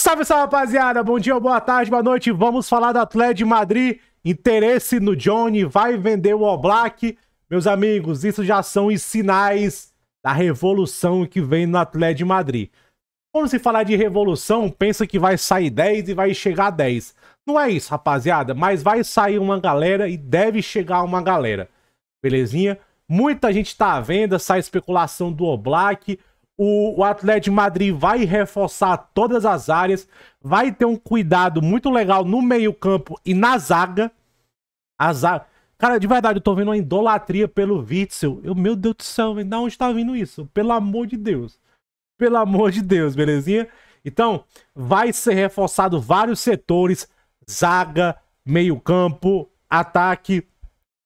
Salve, salve, rapaziada! Bom dia, boa tarde, boa noite. Vamos falar do Atlético de Madrid. Interesse no Johnny, vai vender o Oblak. Meus amigos, isso já são os sinais da revolução que vem no Atlético de Madrid. Quando se falar de revolução, pensa que vai sair 10 e vai chegar a 10. Não é isso, rapaziada, mas vai sair uma galera e deve chegar uma galera. Belezinha? Muita gente tá à venda, sai especulação do Oblak. O, o Atlético de Madrid vai reforçar todas as áreas, vai ter um cuidado muito legal no meio-campo e na zaga. A zaga. Cara, de verdade, eu tô vendo uma idolatria pelo Witzel. Eu, meu Deus do céu, de onde tá vindo isso? Pelo amor de Deus. Pelo amor de Deus, belezinha? Então, vai ser reforçado vários setores: zaga, meio-campo, ataque.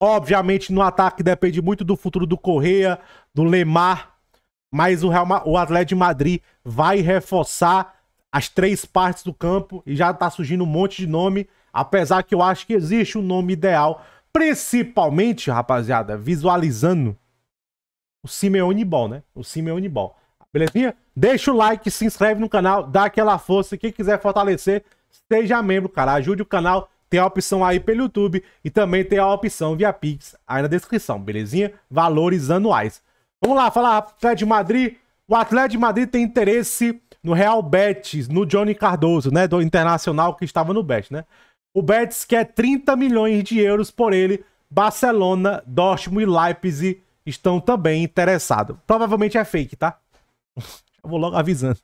Obviamente, no ataque depende muito do futuro do Correia, do Lemar mas o, Real, o Atlético de Madrid vai reforçar as três partes do campo e já tá surgindo um monte de nome, apesar que eu acho que existe um nome ideal, principalmente, rapaziada, visualizando o Simeone Ball, né? O Simeone Ball. Belezinha? Deixa o like, se inscreve no canal, dá aquela força. Quem quiser fortalecer, seja membro, cara. Ajude o canal. Tem a opção aí pelo YouTube e também tem a opção via Pix aí na descrição, belezinha? Valores anuais. Vamos lá, falar Atlético de Madrid. O Atlético de Madrid tem interesse no Real Betis, no Johnny Cardoso, né? Do Internacional que estava no Betis, né? O Betis quer 30 milhões de euros por ele. Barcelona, Dortmund e Leipzig estão também interessados. Provavelmente é fake, tá? Eu vou logo avisando.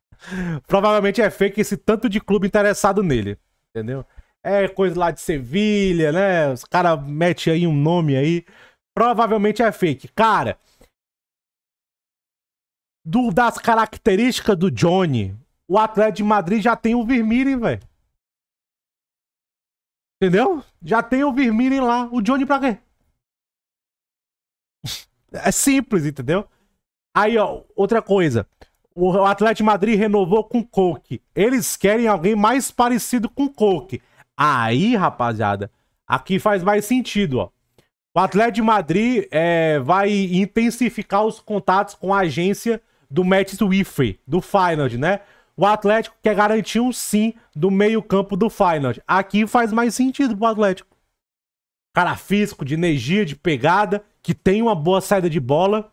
Provavelmente é fake esse tanto de clube interessado nele. Entendeu? É coisa lá de Sevilha, né? Os caras metem aí um nome aí. Provavelmente é fake. Cara, do, das características do Johnny, o Atlético de Madrid já tem o Vermiren, velho. Entendeu? Já tem o Vermiren lá. O Johnny pra quê? É simples, entendeu? Aí, ó, outra coisa. O Atlético de Madrid renovou com o Coke. Eles querem alguém mais parecido com o Coke. Aí, rapaziada, aqui faz mais sentido, ó. O Atlético de Madrid é, vai intensificar os contatos com a agência do Matt Swift, do Feyenoord, né? O Atlético quer garantir um sim do meio-campo do Feyenoord. Aqui faz mais sentido pro Atlético. Cara físico, de energia, de pegada, que tem uma boa saída de bola.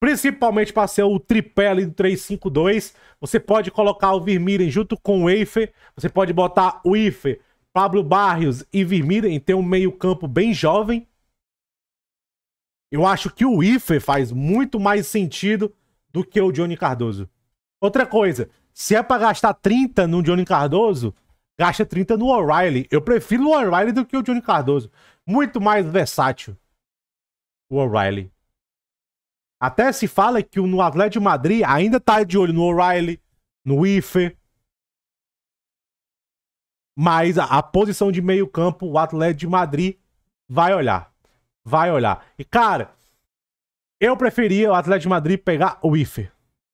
Principalmente para ser o tripé ali do 3-5-2. Você pode colocar o Vermiren junto com o Eifer. Você pode botar o Eifer, Pablo Barrios e Vermiren. Tem um meio-campo bem jovem. Eu acho que o Ife faz muito mais sentido do que o Johnny Cardoso. Outra coisa, se é pra gastar 30 no Johnny Cardoso, gasta 30 no O'Reilly. Eu prefiro o O'Reilly do que o Johnny Cardoso. Muito mais versátil. O O'Reilly. Até se fala que no Atlético de Madrid ainda tá de olho no O'Reilly, no Ife. Mas a, a posição de meio campo, o Atlético de Madrid vai olhar vai olhar. E, cara, eu preferia o Atlético de Madrid pegar o IFE.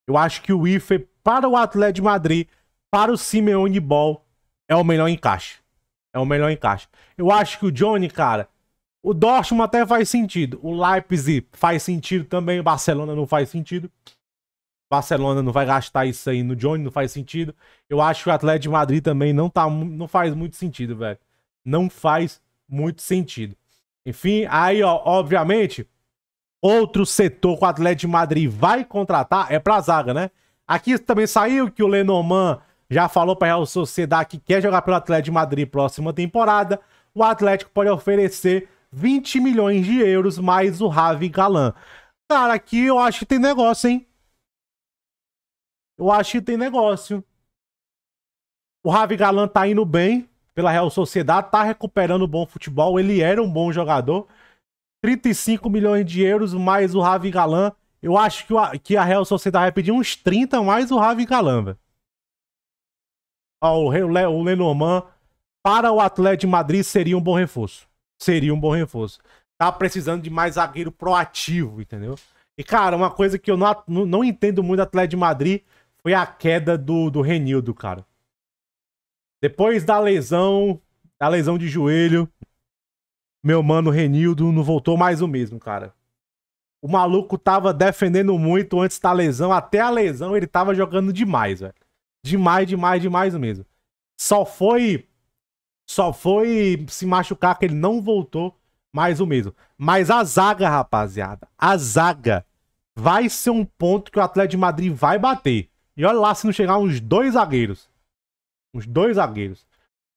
Eu acho que o IFE para o Atlético de Madrid, para o Simeone Ball, é o melhor encaixe. É o melhor encaixe. Eu acho que o Johnny, cara, o Dortmund até faz sentido. O Leipzig faz sentido também. O Barcelona não faz sentido. Barcelona não vai gastar isso aí no Johnny, não faz sentido. Eu acho que o Atlético de Madrid também não, tá, não faz muito sentido, velho. Não faz muito sentido. Enfim, aí, ó, obviamente, outro setor que o Atlético de Madrid vai contratar é pra zaga, né? Aqui também saiu que o Lenormand já falou pra Real Sociedade que quer jogar pelo Atlético de Madrid próxima temporada. O Atlético pode oferecer 20 milhões de euros mais o Ravi Galan. Cara, aqui eu acho que tem negócio, hein? Eu acho que tem negócio. O Ravi Galan tá indo bem pela Real Sociedade, tá recuperando bom futebol, ele era um bom jogador. 35 milhões de euros mais o Ravi Galan. Eu acho que, o, que a Real Sociedade vai pedir uns 30 mais o Ravi Galan, velho. Ó, o, o Lenormand para o Atlético de Madrid seria um bom reforço. Seria um bom reforço. Tá precisando de mais zagueiro proativo, entendeu? E, cara, uma coisa que eu não, não, não entendo muito do Atlético de Madrid foi a queda do, do Renildo, cara. Depois da lesão, da lesão de joelho, meu mano Renildo não voltou mais o mesmo, cara. O maluco tava defendendo muito antes da lesão, até a lesão ele tava jogando demais, velho. Demais, demais, demais mesmo. Só foi. Só foi se machucar que ele não voltou mais o mesmo. Mas a zaga, rapaziada, a zaga vai ser um ponto que o Atlético de Madrid vai bater. E olha lá se não chegar uns dois zagueiros. Uns dois zagueiros.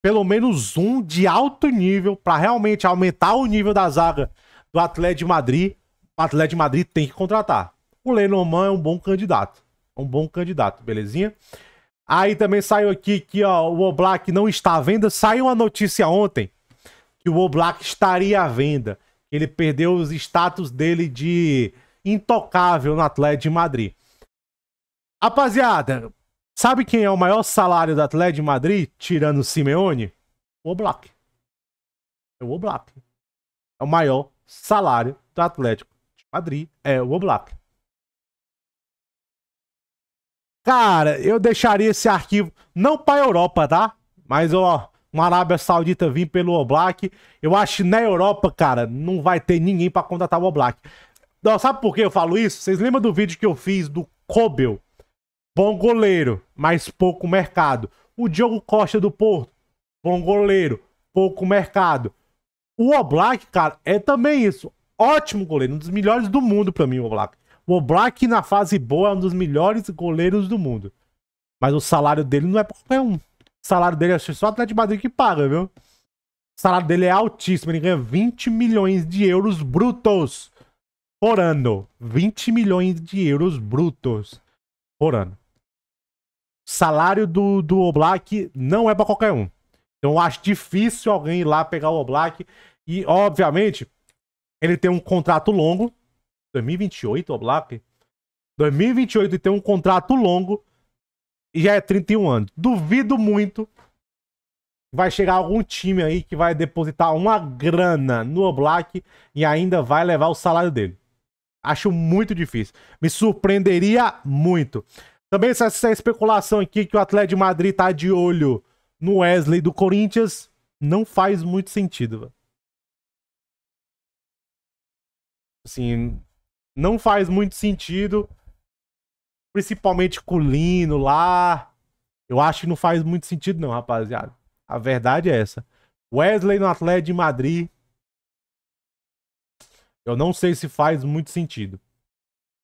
Pelo menos um de alto nível para realmente aumentar o nível da zaga do Atlético de Madrid. O Atlético de Madrid tem que contratar. O Lenormand é um bom candidato. É um bom candidato, belezinha? Aí também saiu aqui que ó, o Oblak não está à venda. Saiu uma notícia ontem que o Oblak estaria à venda. Ele perdeu os status dele de intocável no Atlético de Madrid. Rapaziada, sabe quem é o maior salário do Atlético de Madrid, tirando o Simeone? O Oblak. É o Oblak. É o maior salário do Atlético de Madrid. É o Oblak. Cara, eu deixaria esse arquivo não para Europa, tá? Mas ó, uma Arábia Saudita vir pelo Oblak. Eu acho que na Europa, cara, não vai ter ninguém para contratar o Oblak. Não, sabe por que eu falo isso? Vocês lembram do vídeo que eu fiz do Kobel? Bom goleiro, mas pouco mercado. O Diogo Costa do Porto, bom goleiro, pouco mercado. O Oblak, cara, é também isso. Ótimo goleiro, um dos melhores do mundo para mim, o Oblak. O Oblak, na fase boa, é um dos melhores goleiros do mundo. Mas o salário dele não é pra qualquer um. O salário dele é só o Atlético de Madrid que paga, viu? O salário dele é altíssimo. Ele ganha 20 milhões de euros brutos por ano. 20 milhões de euros brutos por ano. Salário do, do Oblak não é para qualquer um. Então eu acho difícil alguém ir lá pegar o Oblak. E, obviamente, ele tem um contrato longo 2028, o Black? 2028 e tem um contrato longo e já é 31 anos. Duvido muito vai chegar algum time aí que vai depositar uma grana no Oblak e ainda vai levar o salário dele. Acho muito difícil. Me surpreenderia muito. Também essa, especulação aqui que o Atlético de Madrid tá de olho no Wesley do Corinthians não faz muito sentido. Assim, não faz muito sentido. Principalmente com o Lino lá. Eu acho que não faz muito sentido, não, rapaziada. A verdade é essa. Wesley no Atlético de Madrid. Eu não sei se faz muito sentido.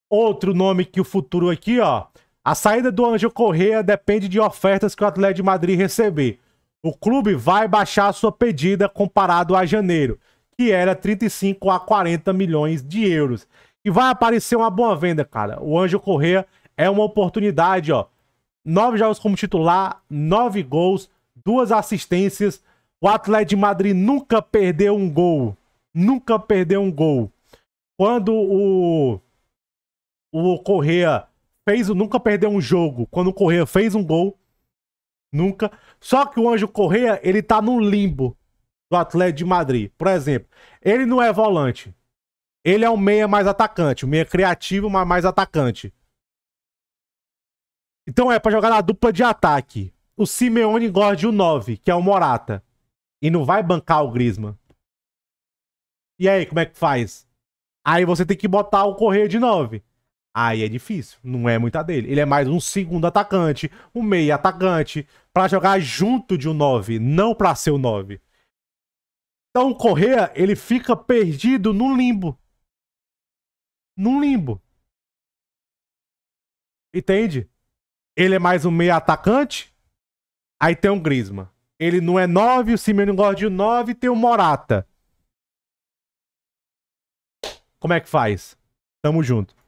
Outro nome que o futuro aqui, ó. A saída do Anjo Correia depende de ofertas que o Atlético de Madrid receber. O clube vai baixar sua pedida comparado a janeiro, que era 35 a 40 milhões de euros. E vai aparecer uma boa venda, cara. O Anjo Correa é uma oportunidade, ó. Nove jogos como titular, nove gols, duas assistências. O Atlético de Madrid nunca perdeu um gol. Nunca perdeu um gol. Quando o o Correa fez, nunca perdeu um jogo. Quando o Correa fez um gol, nunca. Só que o Anjo Correa, ele tá no limbo do Atlético de Madrid. Por exemplo, ele não é volante. Ele é um meia mais atacante, um meia criativo, mas mais atacante. Então é para jogar na dupla de ataque. O Simeone gosta de um 9, que é o Morata. E não vai bancar o Griezmann. E aí, como é que faz? Aí você tem que botar o Correio de 9. Aí é difícil, não é muita dele. Ele é mais um segundo atacante, um meia atacante, para jogar junto de um 9, não para ser o 9. Então o Correia, ele fica perdido no limbo num limbo. Entende? Ele é mais um meio atacante. Aí tem um Grisma. Ele não é 9, o Simeone gosta de 9 e tem o Morata. Como é que faz? Tamo junto.